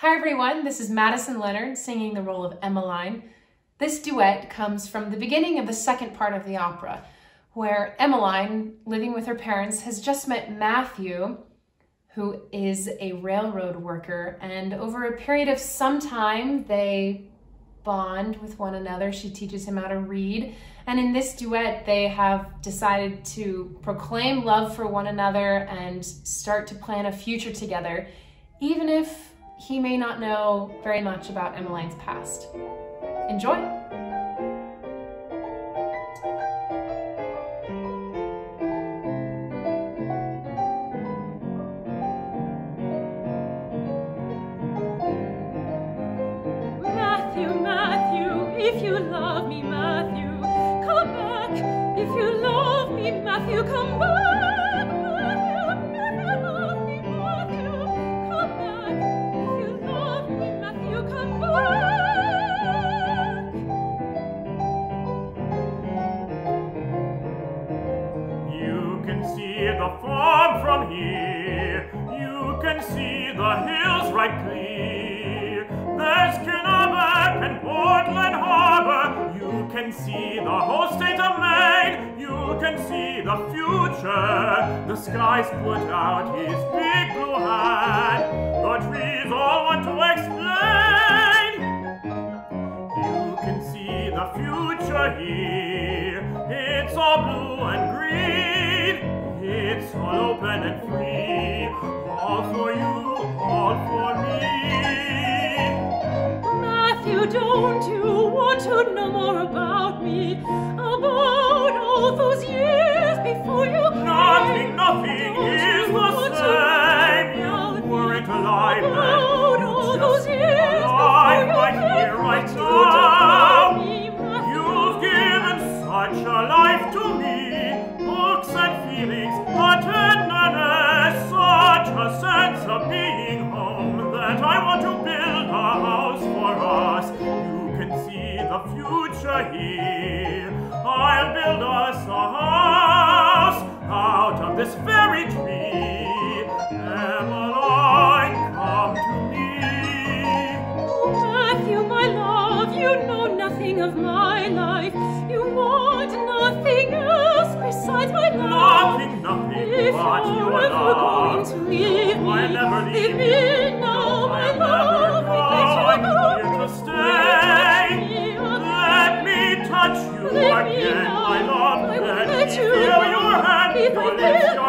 Hi everyone, this is Madison Leonard singing the role of Emmeline. This duet comes from the beginning of the second part of the opera, where Emmeline, living with her parents, has just met Matthew, who is a railroad worker, and over a period of some time, they bond with one another. She teaches him how to read. And in this duet, they have decided to proclaim love for one another and start to plan a future together, even if he may not know very much about Emmeline's past. Enjoy! Matthew, Matthew, if you love me, Matthew, come back. If you love me, Matthew, come back. Can see the farm from here. You can see the hills right clear. There's Kennebec and Portland Harbor. You can see the whole state of Maine. You can see the future. The sky's put out his big blue hand. The trees all want to explain. You can see the future here. It's all blue and green. It's all open and free. All for you, all for me. Matthew, don't you want to know more about me? About all those years before you came? Nothing, nothing Don't is the same. You weren't alive here. I'll build us a house out of this very tree. Emmeline, come to me. Oh, Matthew, my love, you know nothing of my life. You want nothing else besides my love. Nothing, nothing If but you're ever going to leave me, leave me Come on, let's go.